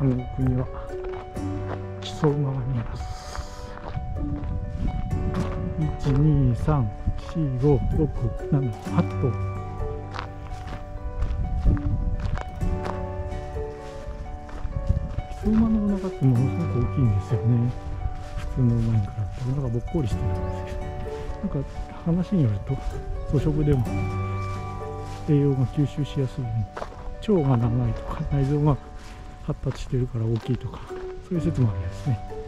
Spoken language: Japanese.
あの奥には木曽馬が見えます。1234567頭。木曽馬のお腹ってものすごく大きいんですよね。普通の馬に比べてお腹ぼっこりしてるんですけどなんか話によると粗食でも栄養が吸収しやすい。ように腸が長いとか内臓が発達してるから大きいとかそういう説もあるんですね。